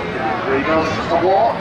National Readers Award.